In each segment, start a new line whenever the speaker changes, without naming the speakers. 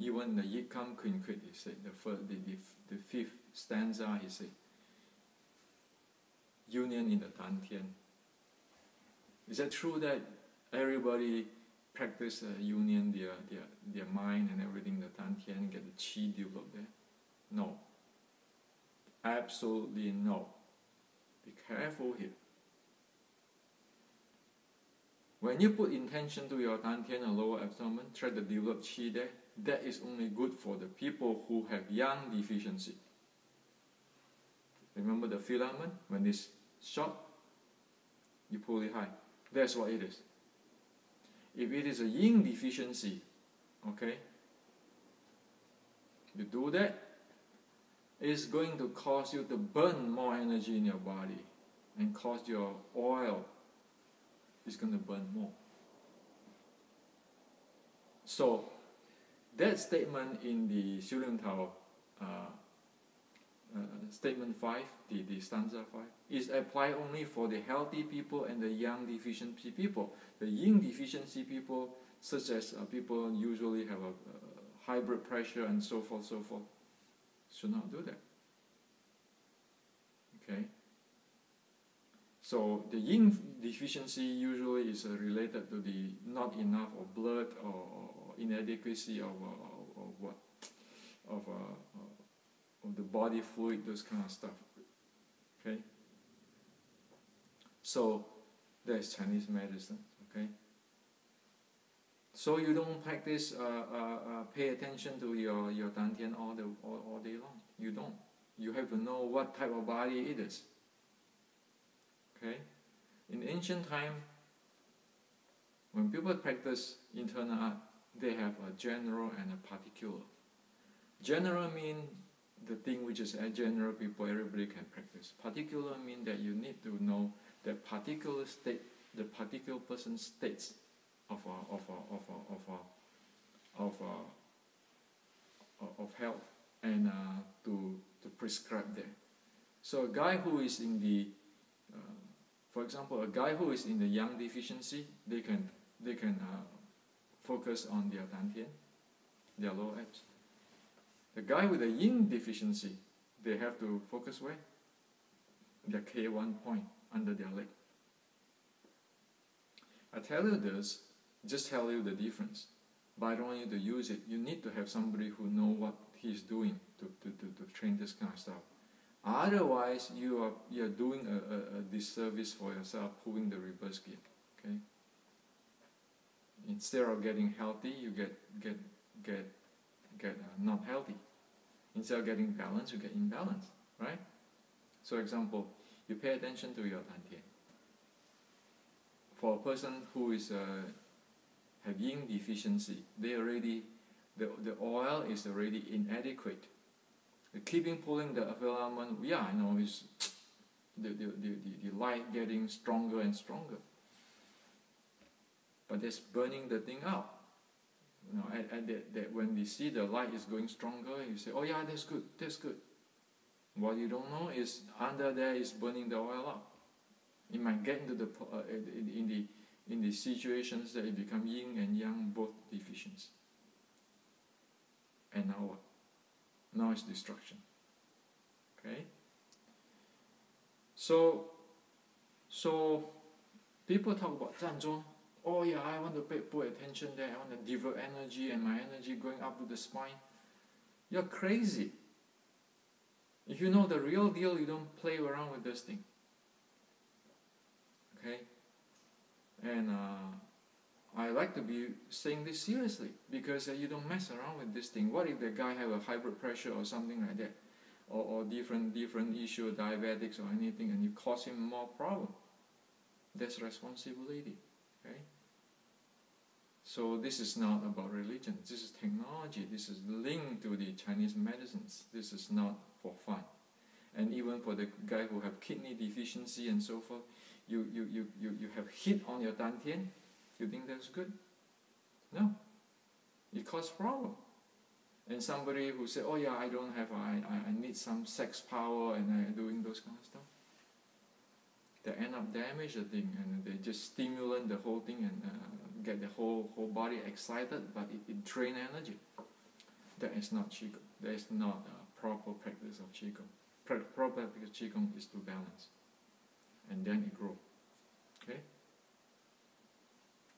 Even the Yit Kam Queen Quid, he said, the, first, the, the, the fifth stanza, he said, union in the Dantian. Is that true that everybody practice uh, union, their, their, their mind and everything, the Dantian, get the Qi developed there? No. Absolutely no. Be careful here. When you put intention to your Dantian or lower abdomen, try to develop Qi there, that is only good for the people who have yang deficiency. Remember the filament? When it's short, you pull it high. That's what it is. If it is a yin deficiency, okay, you do that, it's going to cause you to burn more energy in your body and cause your oil is going to burn more. So that statement in the Xu uh, uh, statement 5, the, the stanza 5, is applied only for the healthy people and the yang deficiency people. The yin deficiency people, such as uh, people usually have a, a high blood pressure and so forth, so forth, should not do that. Okay? So the yin deficiency usually is uh, related to the not enough of blood or, or inadequacy of, uh, of what of, uh, of the body fluid, those kind of stuff. Okay. So that's Chinese medicine. Okay. So you don't practice, uh, uh, uh, pay attention to your your dantian all the all, all day long. You don't. You have to know what type of body it is. Okay? In ancient time, when people practice internal art, they have a general and a particular. General mean the thing which is a general people everybody can practice. Particular mean that you need to know the particular state, the particular person's states of a, of a, of a, of a, of a, of health and uh, to to prescribe that. So a guy who is in the for example, a guy who is in the yang deficiency, they can they can uh, focus on their dantian, their lower abs. The guy with the yin deficiency, they have to focus where? Their K1 point under their leg. I tell you this, just tell you the difference. But I don't want you to use it. You need to have somebody who know what he's doing to, to, to, to train this kind of stuff. Otherwise, you are you are doing a, a, a disservice for yourself, pulling the reverse gear. Okay. Instead of getting healthy, you get get get get uh, not healthy. Instead of getting balance, you get imbalance. Right. So, example, you pay attention to your dantian. For a person who is uh, have yin deficiency, they already the the oil is already inadequate keeping pulling the filament, yeah, I know is the, the, the, the, light getting stronger and stronger. But that's burning the thing out. You know, and, and that, that when they see the light is going stronger, you say, oh yeah, that's good, that's good. What you don't know is under there is burning the oil up. It might get into the uh, in, in the in the situations that it become yin and yang both deficient. And now what? now it's destruction. Okay? So, so people talk about 战中. Oh yeah, I want to pay, put attention there. I want to devote energy and my energy going up to the spine. You're crazy. If you know the real deal, you don't play around with this thing. Okay? And uh, I like to be saying this seriously because uh, you don't mess around with this thing. What if the guy have a high blood pressure or something like that, or, or different different issue, diabetics or anything, and you cause him more problem? That's responsibility. Okay. So this is not about religion. This is technology. This is linked to the Chinese medicines. This is not for fun. And even for the guy who have kidney deficiency and so forth, you you you you, you have hit on your dantian you think that's good? No. It causes problem. And somebody who say, oh yeah, I don't have, I, I need some sex power and I'm doing those kind of stuff. They end up damage the thing and they just stimulate the whole thing and uh, get the whole whole body excited, but it, it drain energy. that is not Qigong. That is not a proper practice of Qigong. Proper practice of Qigong is to balance. And then it grows. Okay?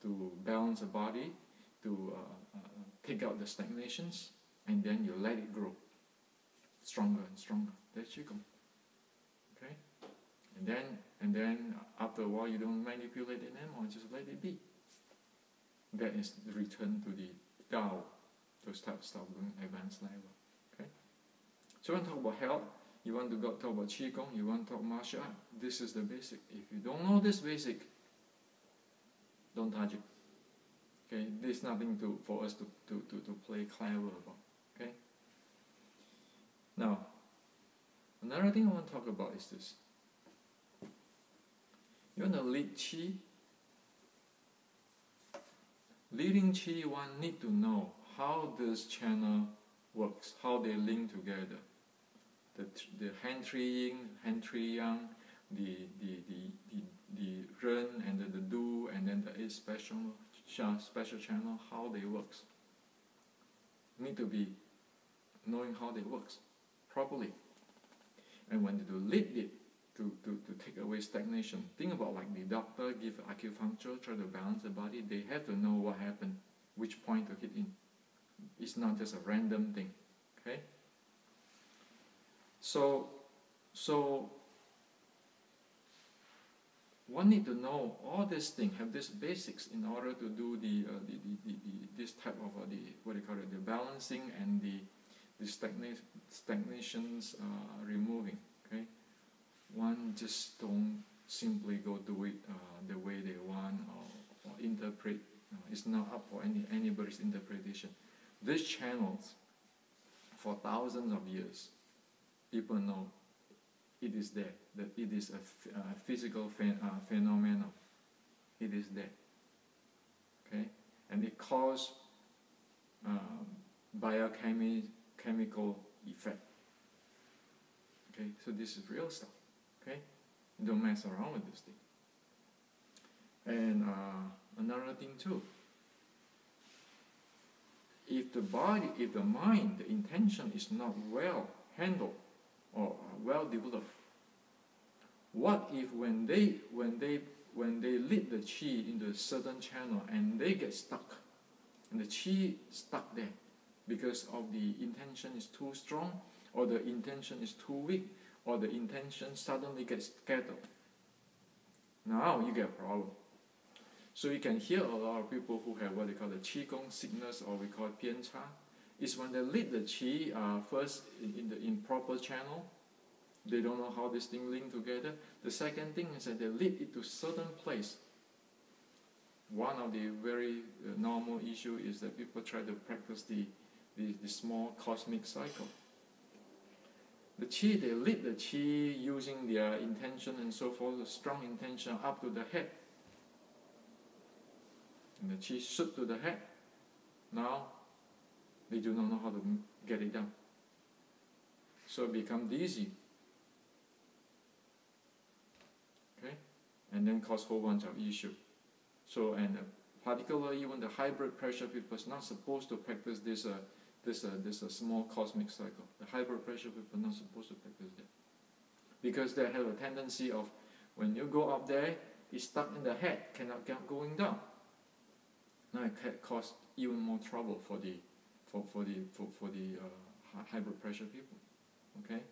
To balance the body, to uh, uh, take out the stagnations, and then you let it grow stronger and stronger. That's Qigong. And then and then after a while you don't manipulate it anymore, just let it be. That is the return to the Tao, those type of stuff advanced level. Okay? So when talk about health, you want to go talk about Qigong, you want to talk martial art, this is the basic. If you don't know this basic, don't touch it. Okay, there's nothing to for us to, to, to, to play clever about. Okay? Now, another thing I want to talk about is this. You want to lead Qi? Leading Qi, one need to know how this channel works, how they link together. The, the hand tree yin, hand tree yang, the, the, the, the, the ren and the, the Du, and then the eight special, special channel, how they works. Need to be knowing how they works properly. And when you lead it, to, to, to take away stagnation. Think about like the doctor give acupuncture, try to balance the body. They have to know what happened, which point to hit in. It's not just a random thing. Okay? So, so one need to know all these things, have these basics in order to do the, uh, the, the, the, the, this type of uh, the what do you call it, the balancing and the the stagna- stagnations uh, removing. Okay one just don't simply go do it uh, the way they want or, or interpret. Uh, it's not up for any anybody's interpretation. These channels, for thousands of years, people know it is there. That it is a uh, physical ph uh, phenomenon. It is there. Okay, and it causes um, biochemical effect. Okay, so this is real stuff. Okay, don't mess around with this thing. And uh, another thing too. If the body, if the mind, the intention is not well handled or well developed, what if when they when they when they lead the chi into a certain channel and they get stuck, and the chi stuck there because of the intention is too strong or the intention is too weak, or the intention suddenly gets scattered. Now you get a problem. So you can hear a lot of people who have what they call the qigong sickness or we call it piancha. Is when they lead the qi uh, first in, in the improper channel, they don't know how this thing link together. The second thing is that they lead it to certain place. One of the very uh, normal issue is that people try to practice the, the, the small cosmic cycle the qi, they lead the qi using their intention and so forth, a strong intention up to the head. And the qi shoot to the head. Now, they do not know how to get it done. So it becomes dizzy. Okay? And then cause whole bunch of issue. So, and particularly even the high blood pressure people is not supposed to practice this uh, this, uh, this uh, small cosmic cycle. The blood pressure people are not supposed to practice that. Because they have a tendency of when you go up there, it's stuck in the head, cannot get going down. Now it can cause even more trouble for the for, for the for, for the uh, blood pressure people. Okay?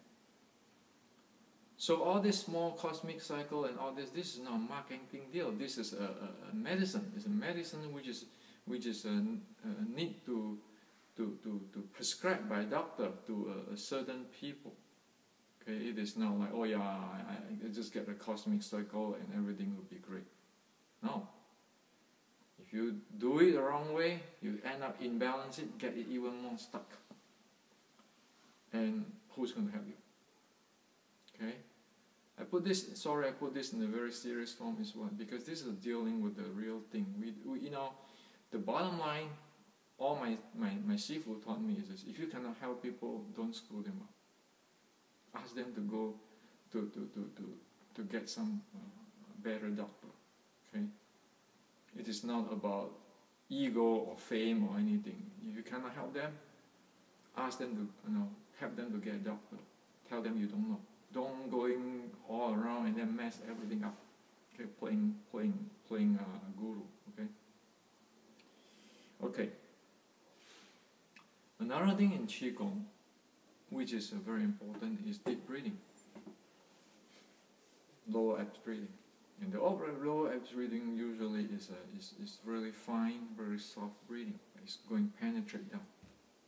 So all this small cosmic cycle and all this, this is not a marketing deal. This is a, a, a medicine. It's a medicine which is which is a, uh, a need to to, to, to prescribe by doctor to a, a, certain people. Okay, it is not like, oh yeah, I, I just get a cosmic cycle and everything will be great. No. If you do it the wrong way, you end up imbalance it, get it even more stuck. And who's going to help you? Okay? I put this, sorry, I put this in a very serious form as well, because this is dealing with the real thing. We, we you know, the bottom line all my, my, my Shifu taught me is this, if you cannot help people, don't school them up. Ask them to go to, to, to, to, to get some uh, better doctor. Okay? It is not about ego or fame or anything. If you cannot help them, ask them to you know help them to get a doctor. Tell them you don't know. Don't going all around and then mess everything up. Okay, playing playing playing uh, guru. Okay. Okay. Another thing in qigong, which is very important, is deep breathing. Lower abs breathing. And the upper lower abs breathing usually is, uh, is, is really fine, very soft breathing. It's going penetrate down.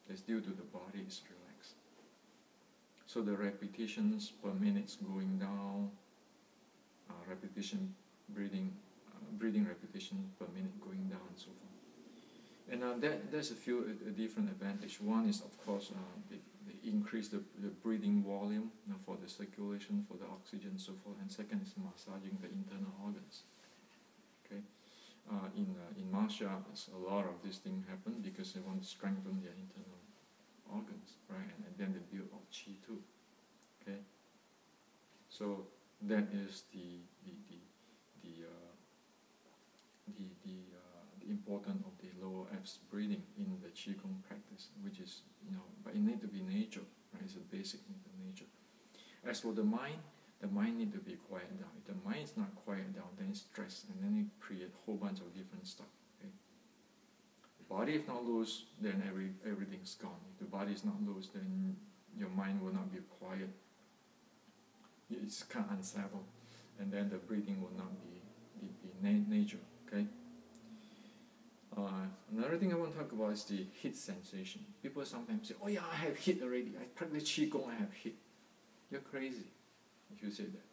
That's due to the body is relaxed. So the repetitions per minute going down, uh, repetition breathing, uh, breathing repetition per minute going down and so forth. And uh, that, there's a few uh, different advantage. One is of course uh, increase the, the breathing volume you know, for the circulation, for the oxygen so forth. And second is massaging the internal organs. Okay, uh, in uh, in martial arts, a lot of these things happen because they want to strengthen their internal organs, right? And, and then they build up chi too. Okay, so that is the the the the uh, the, the, uh, the important lower abs breathing in the qigong practice, which is you know, but it need to be nature, right? It's a basic need of nature. As for the mind, the mind need to be quiet down. If the mind is not quiet down, then it's stress, and then it create a whole bunch of different stuff. Okay? The body is not loose, then every everything's gone. If the body is not loose, then your mind will not be quiet. It's kind of unsettled, and then the breathing will not be be, be na- nature. Okay. Uh, another thing I want to talk about is the heat sensation. People sometimes say, "Oh yeah, I have heat already. I practice qigong, I have heat." You're crazy if you say that.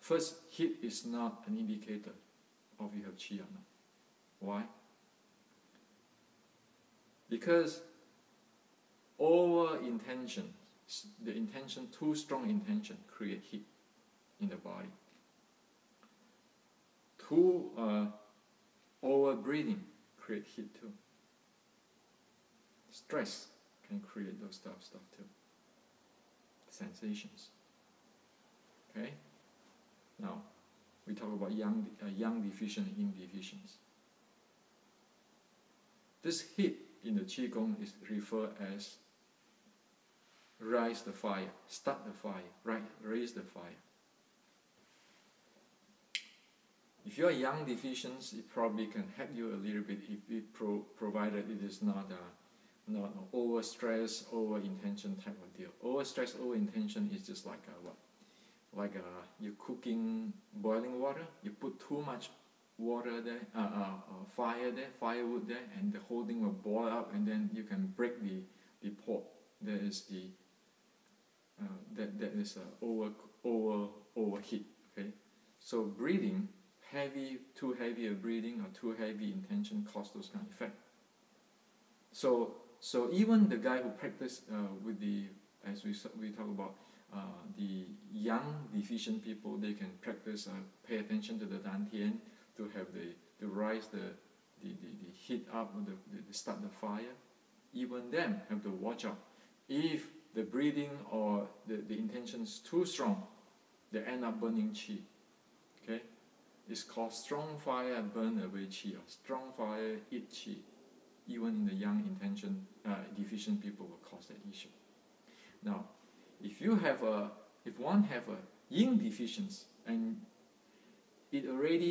First, heat is not an indicator of you have qi or not. Why? Because over intention, the intention, too strong intention, create heat in the body. Too uh, breathing create heat too. Stress can create those stuff stuff too. Sensations. Okay. Now we talk about yang uh, yang deficient yin deficiency. This heat in the qigong is referred as rise the fire, start the fire, right, raise the fire. If you are yang deficient, it probably can help you a little bit if it pro- provided it is not a not an over stress, over intention type of deal. Over stress, over intention is just like a what? Like a, you're cooking boiling water. You put too much water there, uh, uh, uh, fire there, firewood there, and the whole thing will boil up, and then you can break the the pot. That is the uh, that that is a over over overheat. Okay, so breathing heavy, too heavy a breathing or too heavy intention cause those kind of effect. So, so even the guy who practice uh, with the, as we we talk about uh, the yang deficient people, they can practice, uh, pay attention to the dantian to have the to rise the the, the, the heat up, the, the, the start the fire. Even them have to watch out. If the breathing or the, the intention is too strong, they end up burning chi. Okay? It's called strong fire and burn away chi or strong fire eat chi. Even in the yang intention uh, deficient people will cause that issue. Now, if you have a if one have a yin deficiency and it already